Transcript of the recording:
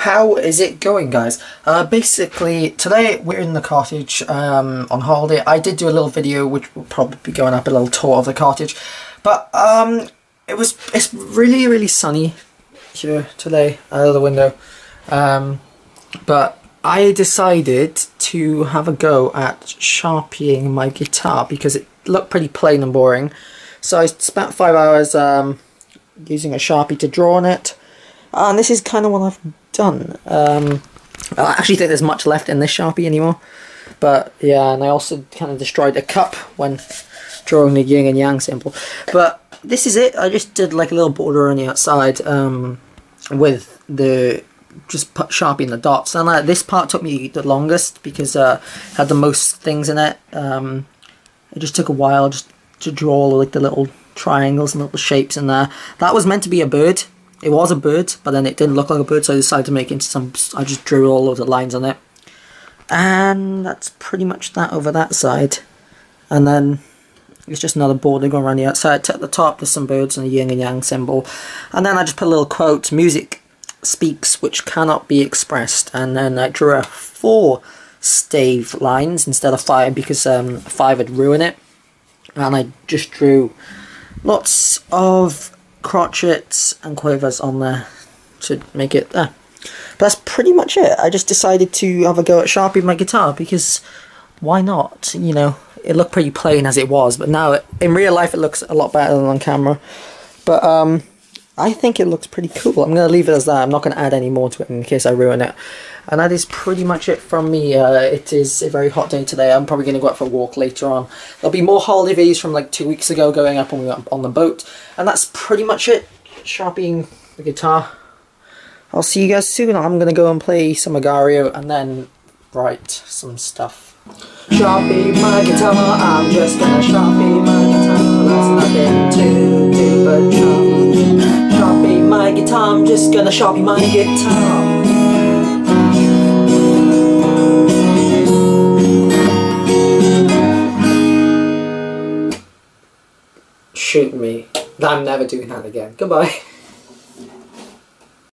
How is it going guys? Uh, basically today we're in the cottage um, on holiday. I did do a little video which will probably be going up a little tour of the cottage. But um, it was it's really really sunny here today out of the window. Um, but I decided to have a go at sharpieing my guitar because it looked pretty plain and boring. So I spent five hours um, using a Sharpie to draw on it. And this is kind of what I've done. Um, I actually think there's much left in this Sharpie anymore. But yeah, and I also kind of destroyed a cup when drawing the yin and yang symbol. But this is it. I just did like a little border on the outside um, with the just put Sharpie in the dots. And uh, this part took me the longest because uh, had the most things in it. Um, it just took a while just to draw like the little triangles and little shapes in there. That was meant to be a bird. It was a bird, but then it didn't look like a bird, so I decided to make it into some... I just drew all of the lines on it. And that's pretty much that over that side. And then it's just another border going around the outside. At the top, there's some birds and a yin and yang symbol. And then I just put a little quote, music speaks which cannot be expressed. And then I drew a four stave lines instead of five because um, five would ruin it. And I just drew lots of crotchets and quavers on there to make it there. But that's pretty much it. I just decided to have a go at Sharpie my guitar because why not? You know, it looked pretty plain as it was, but now it, in real life it looks a lot better than on camera. But um, I think it looks pretty cool. I'm going to leave it as that. I'm not going to add any more to it in case I ruin it. And that is pretty much it from me. Uh, it is a very hot day today. I'm probably going to go out for a walk later on. There'll be more holiday videos from like two weeks ago going up when we went on the boat. And that's pretty much it. Sharpieing the guitar. I'll see you guys soon. I'm going to go and play some Agar.io and then write some stuff. Sharpie my guitar, I'm just gonna sharpie my guitar There's nothing to just gonna sharpie my guitar Shoot me. I'm never doing that again. Goodbye.